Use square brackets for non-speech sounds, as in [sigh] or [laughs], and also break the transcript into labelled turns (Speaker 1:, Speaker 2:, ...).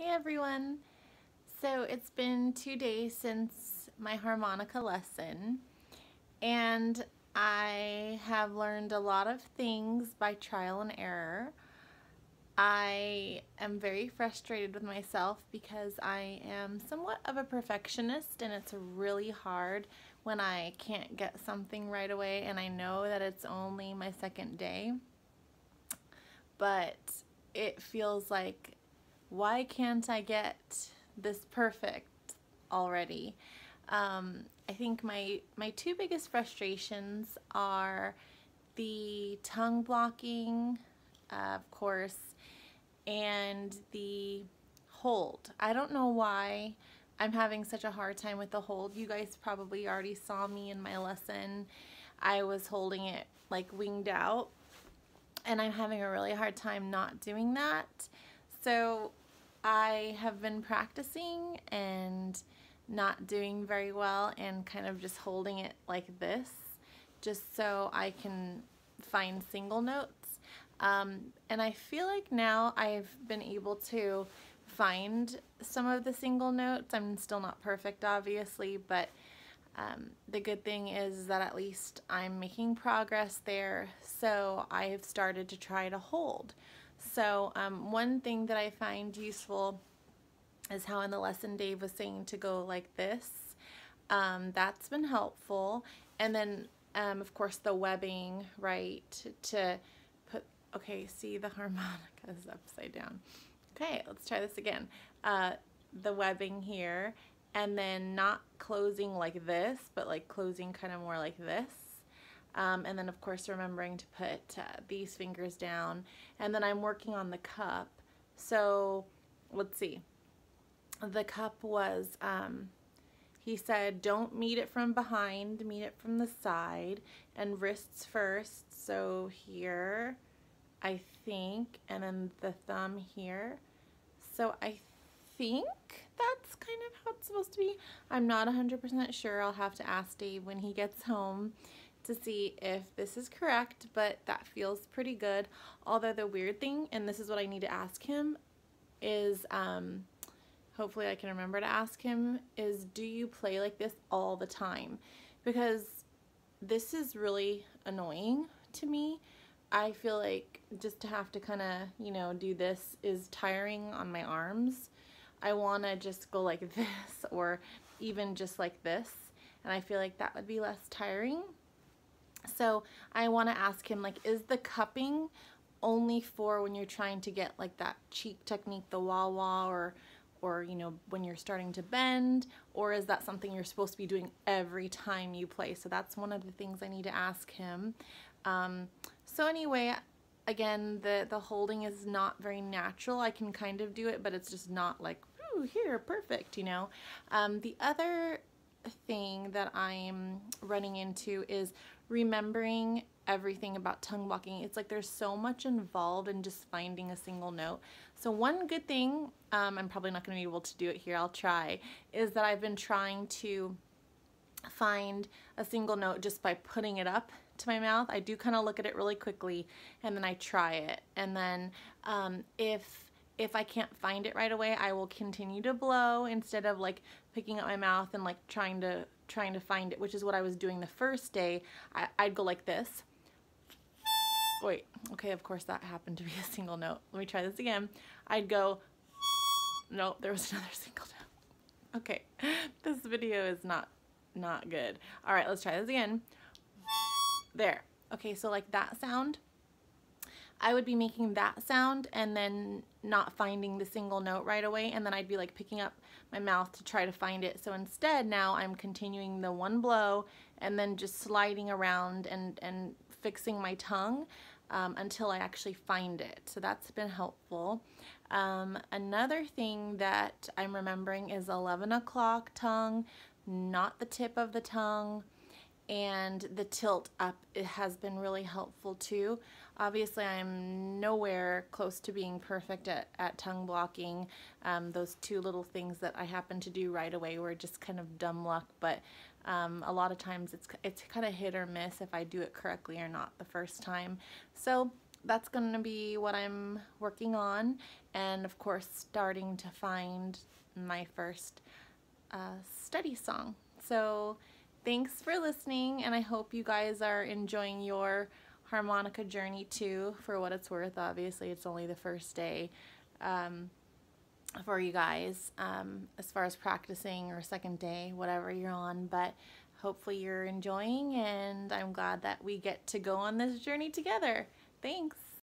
Speaker 1: Hey everyone! So it's been two days since my harmonica lesson and I have learned a lot of things by trial and error. I am very frustrated with myself because I am somewhat of a perfectionist and it's really hard when I can't get something right away and I know that it's only my second day but it feels like why can't I get this perfect already? Um, I think my, my two biggest frustrations are the tongue blocking, uh, of course, and the hold. I don't know why I'm having such a hard time with the hold. You guys probably already saw me in my lesson. I was holding it like winged out and I'm having a really hard time not doing that. So I have been practicing and not doing very well and kind of just holding it like this just so I can find single notes. Um, and I feel like now I've been able to find some of the single notes. I'm still not perfect obviously, but um, the good thing is that at least I'm making progress there, so I have started to try to hold. So um, one thing that I find useful is how in the lesson Dave was saying to go like this. Um, that's been helpful. And then, um, of course, the webbing, right, to put, okay, see the harmonica is upside down. Okay, let's try this again. Uh, the webbing here and then not closing like this, but like closing kind of more like this. Um, and then of course remembering to put uh, these fingers down. And then I'm working on the cup. So let's see. The cup was um, he said don't meet it from behind meet it from the side and wrists first. So here I think and then the thumb here. So I think that's kind of how it's supposed to be. I'm not 100% sure. I'll have to ask Dave when he gets home to see if this is correct, but that feels pretty good. Although the weird thing, and this is what I need to ask him, is um, hopefully I can remember to ask him, is do you play like this all the time? Because this is really annoying to me. I feel like just to have to kind of, you know, do this is tiring on my arms. I want to just go like [laughs] this or even just like this and I feel like that would be less tiring. So I want to ask him like is the cupping only for when you're trying to get like that cheek technique, the wah wah or or you know when you're starting to bend? Or is that something you're supposed to be doing every time you play? So that's one of the things I need to ask him. Um, so anyway again the the holding is not very natural. I can kind of do it but it's just not like Ooh, here, perfect, you know. Um, the other thing that I'm running into is remembering everything about tongue blocking. It's like there's so much involved in just finding a single note. So one good thing, um, I'm probably not going to be able to do it here, I'll try, is that I've been trying to find a single note just by putting it up to my mouth. I do kind of look at it really quickly and then I try it. And then um, if if I can't find it right away, I will continue to blow instead of like picking up my mouth and like trying to trying to find it, which is what I was doing the first day. I, I'd go like this. Wait, okay, of course that happened to be a single note. Let me try this again. I'd go, nope, there was [laughs] another single note. Okay, [laughs] this video is not, not good. All right, let's try this again. There. Okay, so like that sound, I would be making that sound and then not finding the single note right away and then I'd be like picking up my mouth to try to find it. So instead now I'm continuing the one blow and then just sliding around and, and fixing my tongue um, until I actually find it. So that's been helpful. Um, another thing that I'm remembering is 11 o'clock tongue, not the tip of the tongue and the tilt up it has been really helpful too. Obviously I'm nowhere close to being perfect at, at tongue blocking. Um, those two little things that I happen to do right away were just kind of dumb luck but um, a lot of times it's, it's kind of hit or miss if I do it correctly or not the first time. So that's going to be what I'm working on, and of course, starting to find my first uh, study song. So, thanks for listening, and I hope you guys are enjoying your harmonica journey too, for what it's worth. Obviously, it's only the first day. Um, for you guys um, as far as practicing or second day, whatever you're on. But hopefully you're enjoying, and I'm glad that we get to go on this journey together. Thanks.